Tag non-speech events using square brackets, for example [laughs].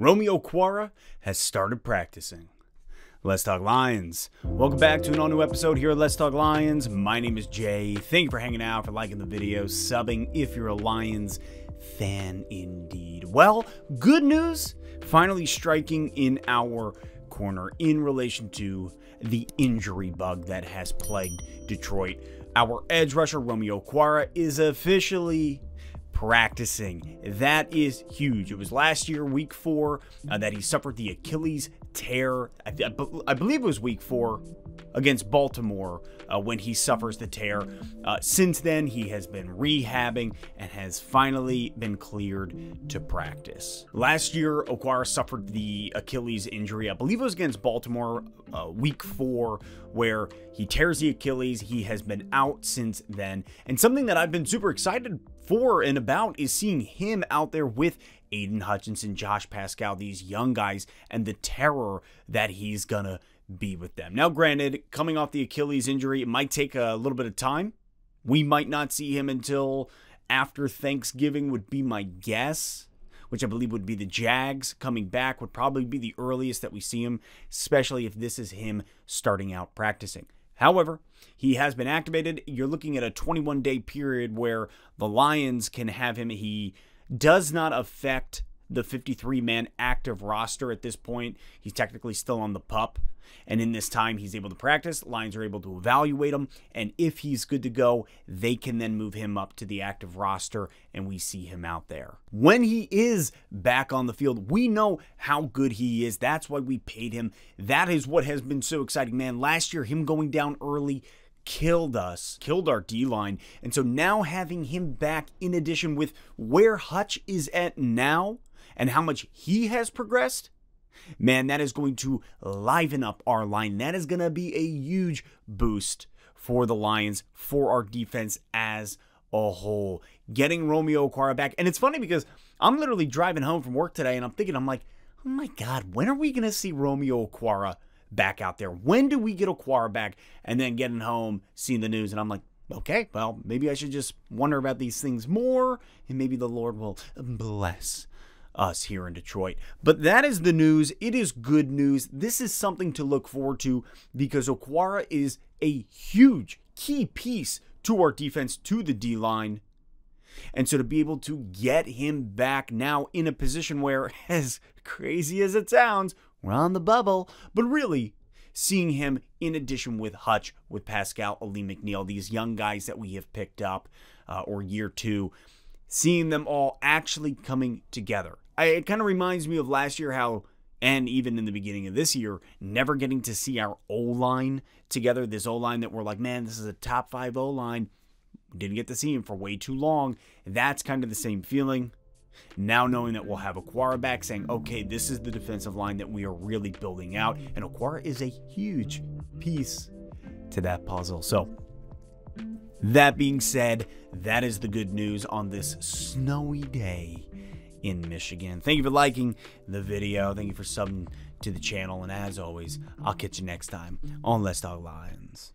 Romeo Okwara has started practicing. Let's Talk Lions. Welcome back to an all new episode here at Let's Talk Lions. My name is Jay. Thank you for hanging out, for liking the video, subbing if you're a Lions fan indeed. Well, good news finally striking in our corner in relation to the injury bug that has plagued Detroit. Our edge rusher, Romeo Okwara, is officially practicing. That is huge. It was last year, week four, uh, that he suffered the Achilles tear. I, I, believe it was week four against Baltimore uh, when he suffers the tear. Uh, since then, he has been rehabbing and has finally been cleared to practice. Last year, Okwara suffered the Achilles injury. I believe it was against Baltimore uh, week four, where he tears the Achilles. He has been out since then. And something that I've been super excited for and about is seeing him out there with Aidan Hutchinson, Josh Paschal, these young guys, and the terror that he's gonna be with them. Now, granted, coming off the Achilles injury, it might take a little bit of time. We might not see him until after Thanksgiving, would be my guess which I believe would be the Jags coming back, would probably be the earliest that we see him, especially if this is him starting out practicing. However, he has been activated. You're looking at a 21 day period where the Lions can have him. He does not affect the 53 man active roster at this point. He's technically still on the pup. And in this time, he's able to practice. Lions are able to evaluate him. And if he's good to go, they can then move him up to the active roster and we see him out there. When he is back on the field, we know how good he is. That's why we paid him. That is what has been so exciting, man. Last year, him going down early killed us, killed our D line. And so now having him back, in addition with where Hutch is at now and how much he has progressed, man, that is going to liven up our line. That is going to be a huge boost for the Lions, for our defense as a whole. Getting Romeo Okwara back. And it's funny because I'm literally driving home from work today and I'm thinking, I'm like, oh my God, when are we going to see Romeo Okwara back out there? When do we get Okwara back? And then getting home, seeing the news, and I'm like, okay, well, maybe I should just wonder about these things more, and maybe the Lord will bless us here in Detroit. But that is the news. It is good news. This is something to look forward to because Okwara is a huge key piece to our defense, to the D line. And so to be able to get him back now in a position where, [laughs] as crazy as it sounds, we're on the bubble, but really seeing him in addition with Hutch, with Paschal, Alim McNeil, these young guys that we have picked up, uh, or year two, seeing them all actually coming together. I, it kind of reminds me of last year how, and even in the beginning of this year, never getting to see our O line together. This O line that we're like, man, this is a top five O line. Didn't get to see him for way too long. That's kind of the same feeling. Now knowing that we'll have Okwara back saying, okay, this is the defensive line that we are really building out. And Okwara is a huge piece to that puzzle. So that being said, that is the good news on this snowy day in Michigan. Thank you for liking the video. Thank you for subbing to the channel. And as always, I'll catch you next time on Let's Talk Lions.